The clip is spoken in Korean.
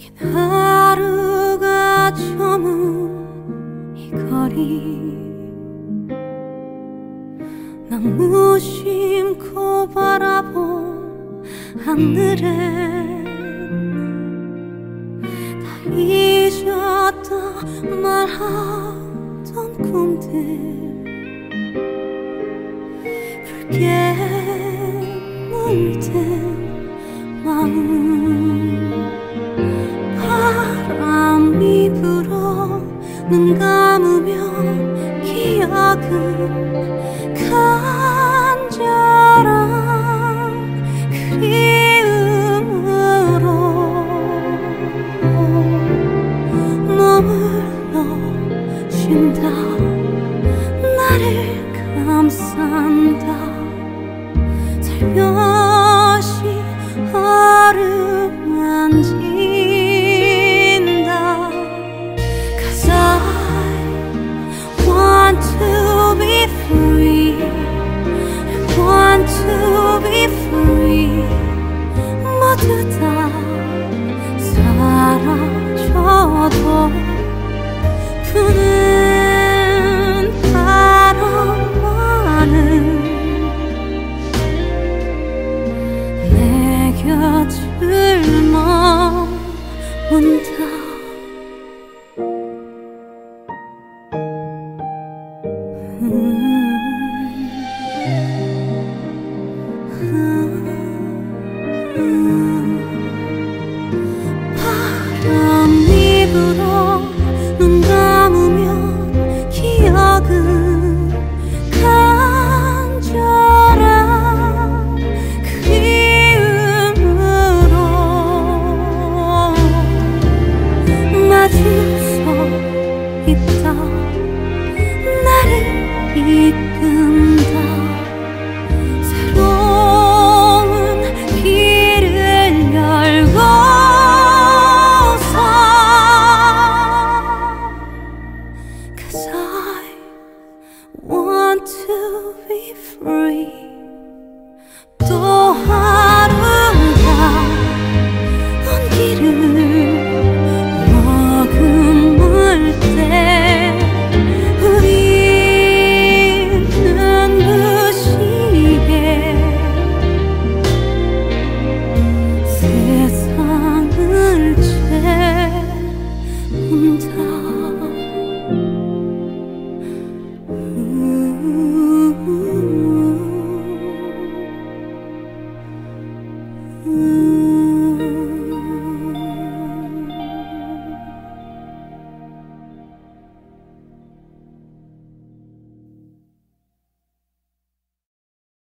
긴 하루가 저문 이 거리. 난 무심코 바라본 하늘에 다 잊었다 말하던 꿈들. 붉게 물든 마음 눈 감으면 기억은 간절한 그리움으로 머물러 쉰다. 나를 감싼다. 살며 different 눈 감으면 기억은 간절한 그리움으로. 마주 서 있다 나를 이끈 free 多好。Mm.